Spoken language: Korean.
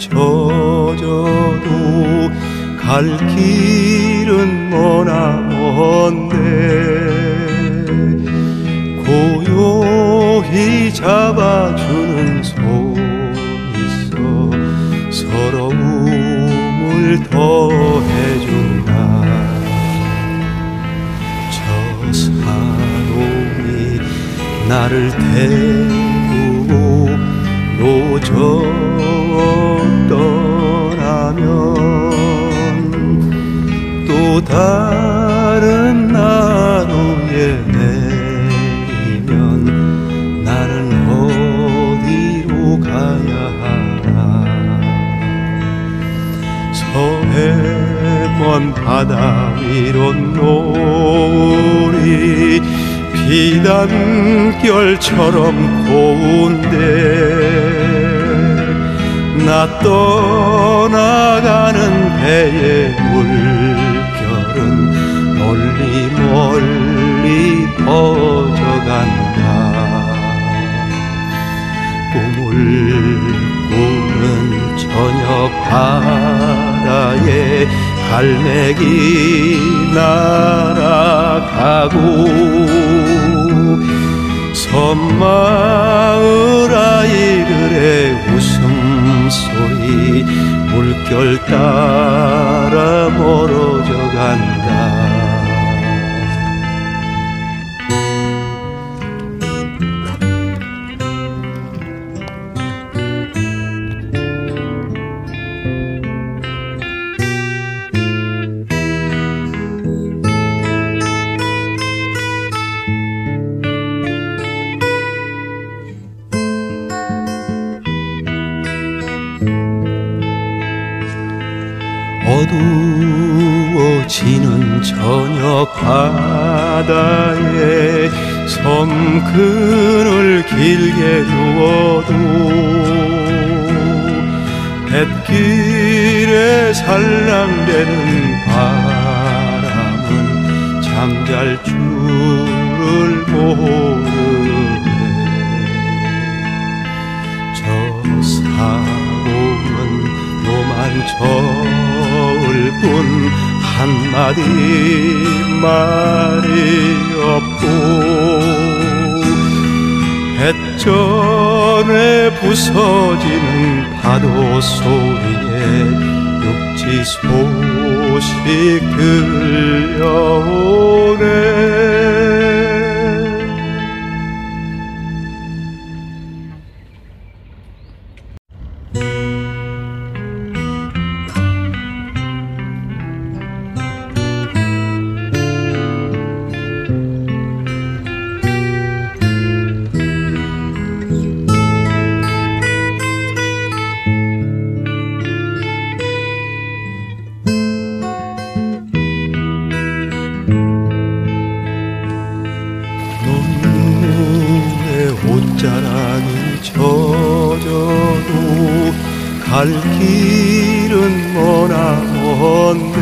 젖어도 갈 길은 뭐나 먼데 고요히 잡아주는 손 있어 서러움을 더해준다. 저 산옥이 나를 대 또 다른 하루에 내리면 나는 어디로 가야 하나? 서해먼 바다 위로 노을이 비단결처럼 고운데 나 떠 꾸는 저녁 바다에 갈매기 날아가고 섬마을 아이들의 웃음소리 물결 따라 어두워지는 저녁 바다에 섬근을 길게 두어도 뱃길에 살랑대는 바람은 잠잘 줄을 모르네. 저 사고는 노만 저을 뿐 한마디 말이 없고 뱃전에 부서지는 파도 소리에 육지 소식 들려오네 옷자락이 젖어도 갈 길은 머나 먼데